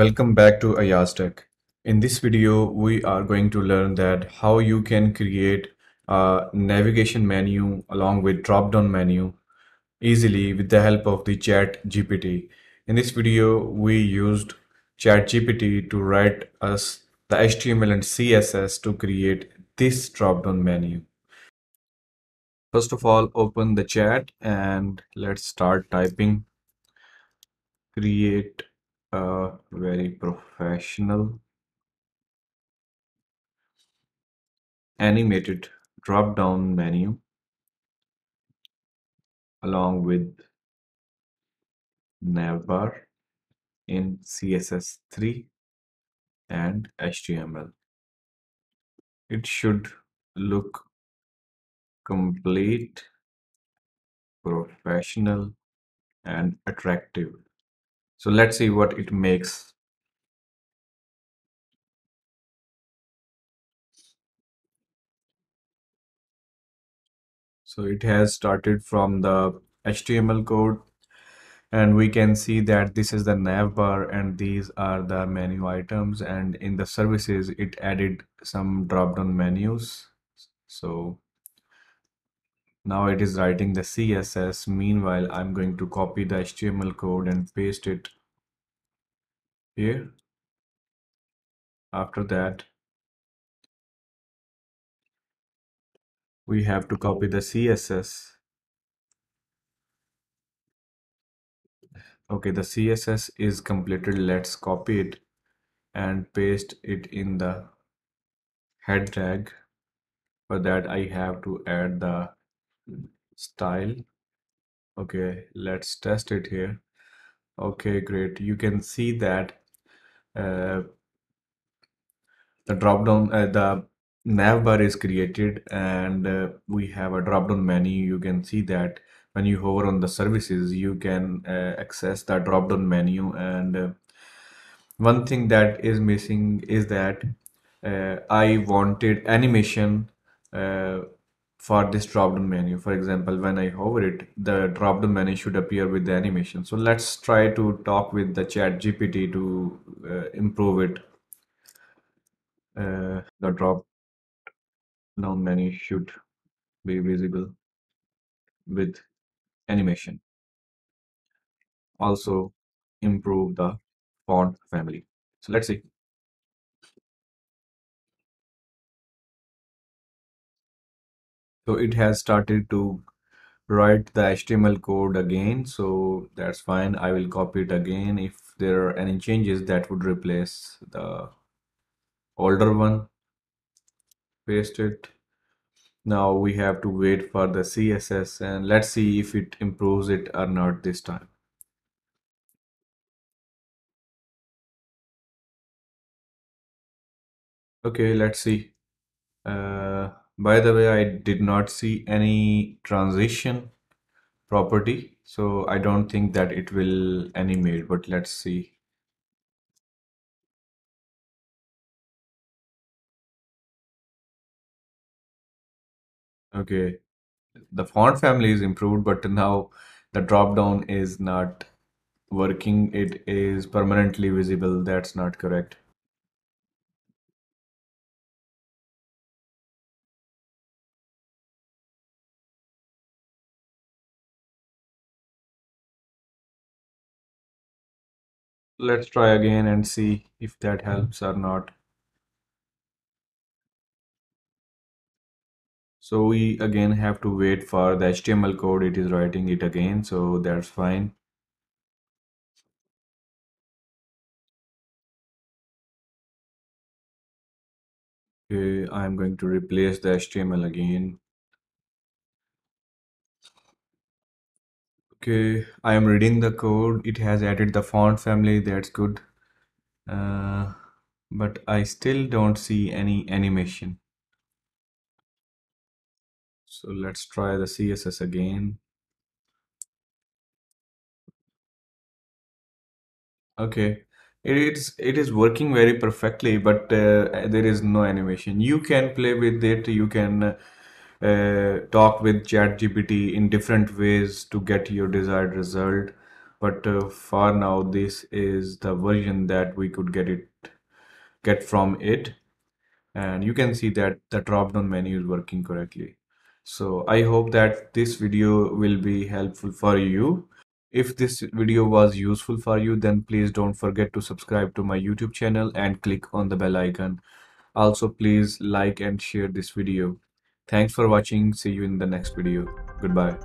Welcome back to AyyazTech. In this video, we are going to learn that how you can create a navigation menu along with drop-down menu easily with the help of the Chat GPT. In this video, we used Chat GPT to write us the HTML and CSS to create this drop-down menu. First of all, open the chat and let's start typing create a very professional animated drop down menu along with navbar in CSS3 and HTML. It should look complete, professional, and attractive. So let's see what it makes. So it has started from the HTML code and we can see that this is the nav bar and these are the menu items and in the services it added some drop down menus. So now it is writing the CSS. Meanwhile, I'm going to copy the HTML code and paste it here. After that, we have to copy the CSS. Okay, the CSS is completed. Let's copy it and paste it in the head tag. For that, I have to add the style. Okay let's test it here. Okay great. You can see that uh, the drop down uh, the nav bar is created and uh, we have a drop down menu. You can see that when you hover on the services you can uh, access the drop down menu. And uh, one thing that is missing is that uh, I wanted animation for this drop-down menu. For example, when I hover it, the drop-down menu should appear with the animation. So let's try to talk with the chat GPT to uh, improve it. Uh, the drop-down menu should be visible with animation. Also improve the font family. So let's see. So it has started to write the HTML code again. So that's fine. I will copy it again. If there are any changes that would replace the older one, paste it. Now we have to wait for the CSS and let's see if it improves it or not this time. Okay, let's see. Uh, by the way, I did not see any transition property, so I don't think that it will animate, but let's see. Okay, the font family is improved, but now the drop down is not working. It is permanently visible. That's not correct. Let's try again and see if that helps or not. So we again have to wait for the HTML code. It is writing it again, so that's fine. Okay, I'm going to replace the HTML again. Okay, I am reading the code. It has added the font family. That's good. Uh, but I still don't see any animation. So let's try the CSS again. Okay, it is it is working very perfectly, but uh, there is no animation. You can play with it. You can uh, talk with ChatGPT in different ways to get your desired result. but uh, for now this is the version that we could get it get from it. And you can see that the drop down menu is working correctly. So I hope that this video will be helpful for you. If this video was useful for you then please don't forget to subscribe to my YouTube channel and click on the bell icon. Also please like and share this video thanks for watching. See you in the next video. Goodbye